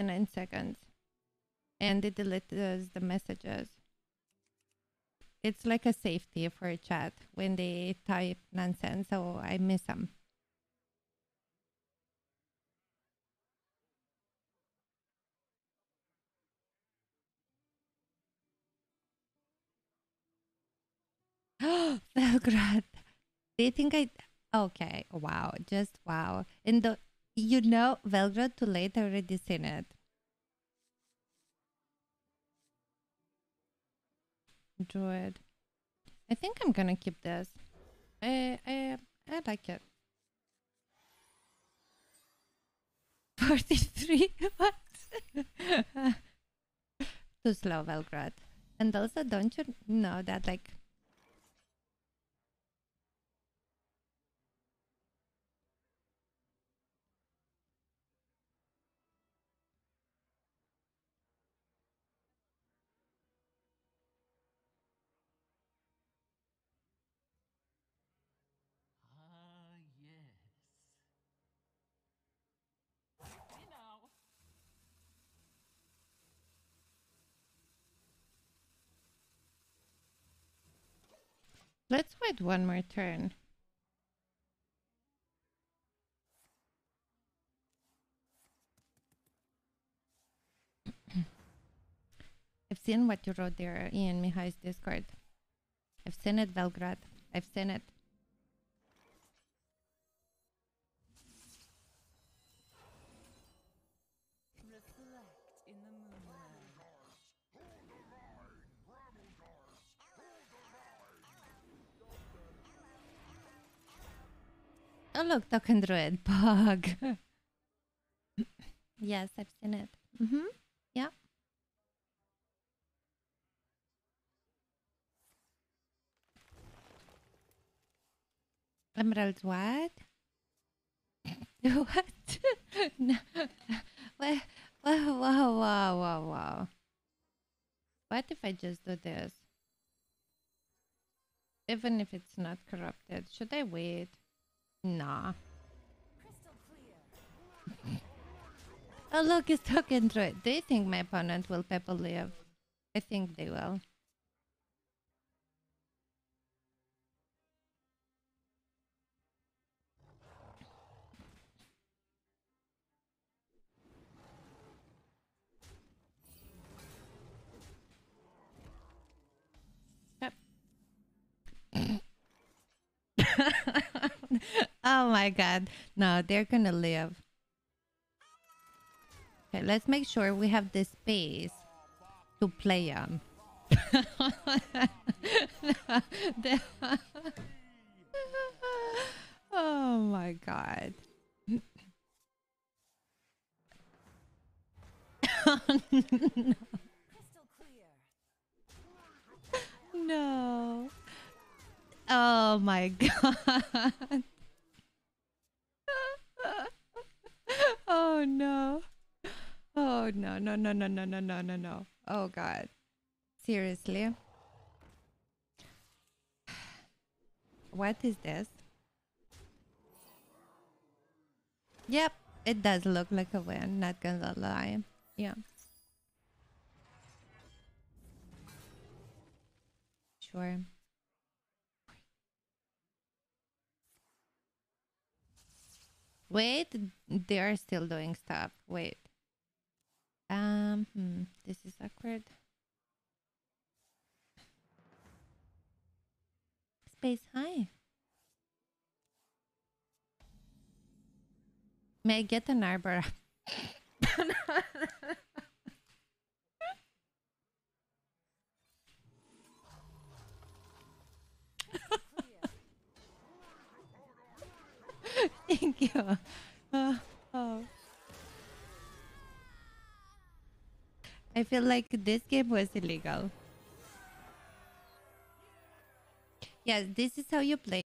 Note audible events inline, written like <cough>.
59 seconds. And it deletes the messages. It's like a safety for a chat when they type nonsense, so I miss them. Oh, <gasps> Belgrade. They think I. Okay. Wow. Just wow. And the you know Belgrade too late. I already seen it. Druid. I think I'm gonna keep this. I I I like it. <laughs> Forty three. <laughs> What? <laughs> Too slow, Belgrade. And also, don't you know that like Let's wait one more turn. <clears throat> I've seen what you wrote there Ian Mihai's Discord. I've seen it, Belgrade. I've seen it. Reflect in the moonlight. Oh look, Token Druid. Bug. <laughs> yes, I've seen it. Mm-hmm. Yeah. Emeralds what? <laughs> what? <laughs> no. Wow, wow, wow, wow, wow. What if I just do this? Even if it's not corrupted, should I wait? Nah. <laughs> Oh look, it's talking through it. Do you think my opponent will Pepper live? I think they will. Oh my god. No, they're gonna live. Okay, let's make sure we have the space to play on. <laughs> Oh my god. Clear. <laughs> no. Oh my <laughs> god. Oh no. Oh no, no, no, no, no, no, no, no, no. Oh god. Seriously? What is this? Yep, it does look like a win, not gonna lie. Yeah. Sure. Wait, they are still doing stuff. Wait. Um, hmm, this is awkward. Space high. May I get an arbor? <laughs> <laughs> Thank you. Uh, oh. I feel like this game was illegal. Yes, this is how you play